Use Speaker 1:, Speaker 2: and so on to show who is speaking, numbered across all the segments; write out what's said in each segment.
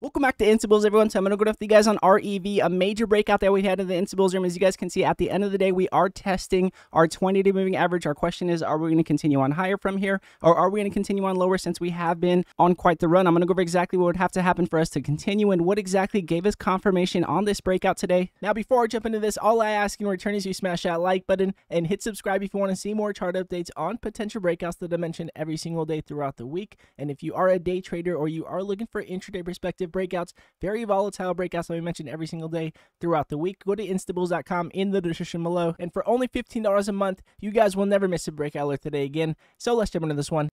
Speaker 1: Welcome back to InstaBulls, everyone. So I'm going to go with you guys on REV, a major breakout that we had in the InstaBulls room. As you guys can see, at the end of the day, we are testing our 20-day moving average. Our question is, are we going to continue on higher from here, or are we going to continue on lower since we have been on quite the run? I'm going to go over exactly what would have to happen for us to continue and what exactly gave us confirmation on this breakout today. Now, before I jump into this, all I ask in return is you smash that like button and hit subscribe if you want to see more chart updates on potential breakouts that I mention every single day throughout the week. And if you are a day trader or you are looking for intraday perspective, breakouts, very volatile breakouts that we mention every single day throughout the week. Go to instabulls.com in the description below. And for only $15 a month, you guys will never miss a breakout alert today again. So let's jump into this one.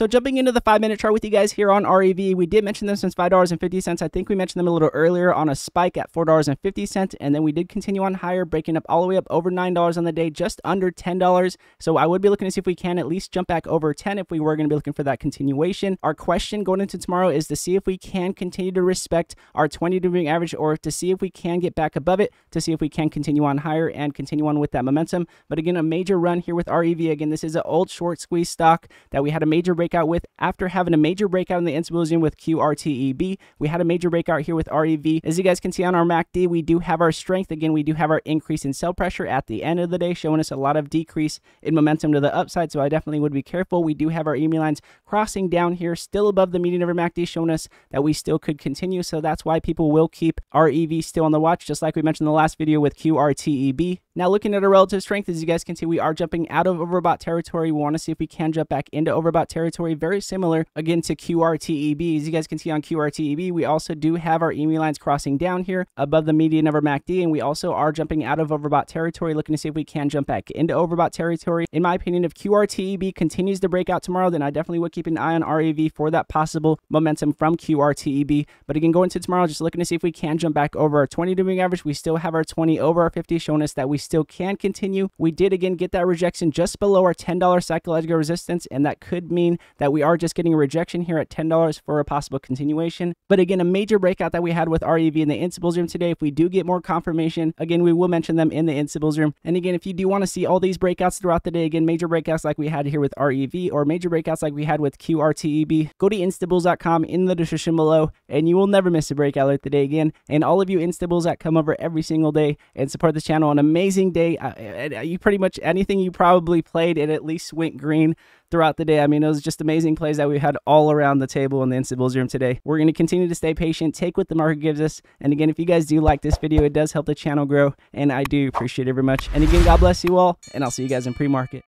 Speaker 1: So jumping into the five minute chart with you guys here on REV, we did mention them since $5.50. I think we mentioned them a little earlier on a spike at $4.50. And then we did continue on higher, breaking up all the way up over $9 on the day, just under $10. So I would be looking to see if we can at least jump back over 10 if we were going to be looking for that continuation. Our question going into tomorrow is to see if we can continue to respect our 20 moving average or to see if we can get back above it, to see if we can continue on higher and continue on with that momentum. But again, a major run here with REV. Again, this is an old short squeeze stock that we had a major break breakout with after having a major breakout in the InstaBulls with QRTEB. We had a major breakout here with REV. As you guys can see on our MACD, we do have our strength. Again, we do have our increase in sell pressure at the end of the day, showing us a lot of decrease in momentum to the upside. So I definitely would be careful. We do have our EMA lines crossing down here, still above the median of our MACD, showing us that we still could continue. So that's why people will keep REV still on the watch, just like we mentioned in the last video with QRTEB. Now looking at our relative strength, as you guys can see, we are jumping out of overbought territory. We want to see if we can jump back into overbought territory. Very similar, again, to QRTEB. As you guys can see on QRTEB, we also do have our EMA lines crossing down here above the median of our MACD, and we also are jumping out of overbought territory, looking to see if we can jump back into overbought territory. In my opinion, if QRTEB continues to break out tomorrow, then I definitely would keep an eye on REV for that possible momentum from QRTEB. But again, going to tomorrow, just looking to see if we can jump back over our 20 moving average. We still have our 20 over our 50, showing us that we still can continue. We did again get that rejection just below our $10 psychological resistance, and that could mean that we are just getting a rejection here at $10 for a possible continuation. But again, a major breakout that we had with REV in the InstaBulls room today. If we do get more confirmation, again, we will mention them in the InstaBulls room. And again, if you do want to see all these breakouts throughout the day, again, major breakouts like we had here with REV or major breakouts like we had with QRTEB, go to instabulls.com in the description below, and you will never miss a breakout like day again. And all of you instabulls that come over every single day and support this channel, an amazing day. Uh, you pretty much anything you probably played, it at least went green throughout the day. I mean, it was just amazing plays that we had all around the table in the InstaBulls room today. We're going to continue to stay patient, take what the market gives us. And again, if you guys do like this video, it does help the channel grow. And I do appreciate it very much. And again, God bless you all. And I'll see you guys in pre-market.